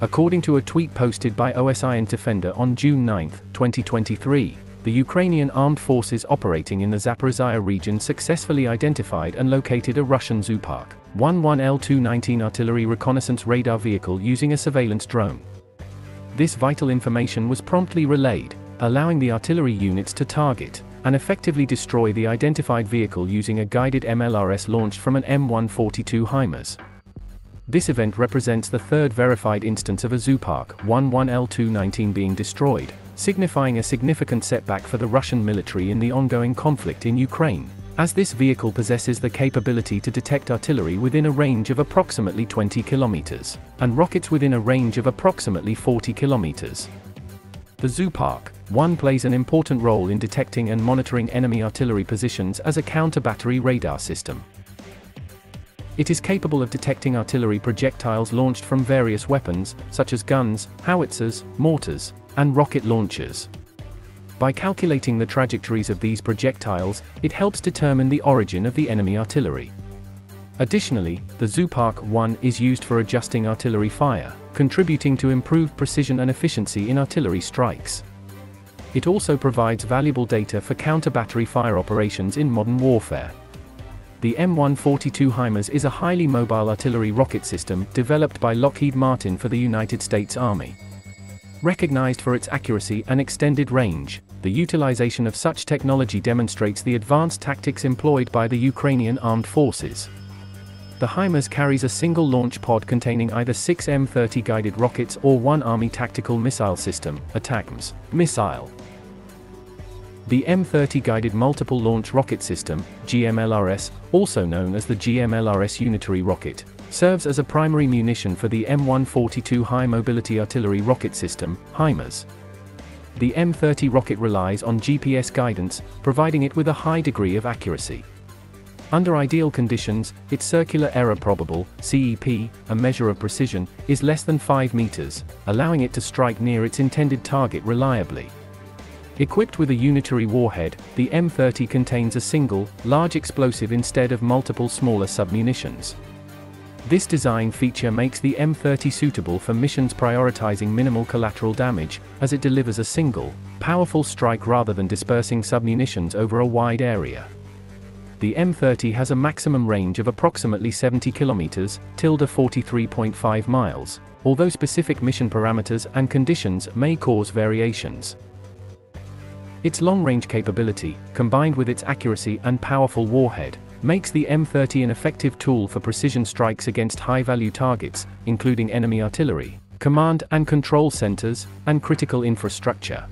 According to a tweet posted by OSI Defender on June 9, 2023, the Ukrainian armed forces operating in the Zaporizhia region successfully identified and located a Russian Zoopark 11L219 artillery reconnaissance radar vehicle using a surveillance drone. This vital information was promptly relayed, allowing the artillery units to target and effectively destroy the identified vehicle using a guided MLRS launched from an M142 HIMARS. This event represents the third verified instance of a Zoopark 11L219 being destroyed, signifying a significant setback for the Russian military in the ongoing conflict in Ukraine, as this vehicle possesses the capability to detect artillery within a range of approximately 20 kilometers, and rockets within a range of approximately 40 kilometers. The Zoopark 1 plays an important role in detecting and monitoring enemy artillery positions as a counter-battery radar system. It is capable of detecting artillery projectiles launched from various weapons, such as guns, howitzers, mortars, and rocket launchers. By calculating the trajectories of these projectiles, it helps determine the origin of the enemy artillery. Additionally, the Zoopark 1 is used for adjusting artillery fire, contributing to improved precision and efficiency in artillery strikes. It also provides valuable data for counter-battery fire operations in modern warfare. The M142 HIMARS is a highly mobile artillery rocket system developed by Lockheed Martin for the United States Army. Recognized for its accuracy and extended range, the utilization of such technology demonstrates the advanced tactics employed by the Ukrainian armed forces. The HIMARS carries a single launch pod containing either six M30 guided rockets or one Army Tactical Missile System, ATACMS, missile. The M30 Guided Multiple Launch Rocket System, GMLRS, also known as the GMLRS Unitary Rocket, serves as a primary munition for the M142 High Mobility Artillery Rocket System, HIMARS. The M30 rocket relies on GPS guidance, providing it with a high degree of accuracy. Under ideal conditions, its circular error probable, CEP, a measure of precision, is less than 5 meters, allowing it to strike near its intended target reliably. Equipped with a unitary warhead, the M30 contains a single, large explosive instead of multiple smaller submunitions. This design feature makes the M30 suitable for missions prioritizing minimal collateral damage, as it delivers a single, powerful strike rather than dispersing submunitions over a wide area. The M30 has a maximum range of approximately 70 kilometers, tilde 43.5 miles, although specific mission parameters and conditions may cause variations. Its long-range capability, combined with its accuracy and powerful warhead, makes the M30 an effective tool for precision strikes against high-value targets, including enemy artillery, command and control centers, and critical infrastructure.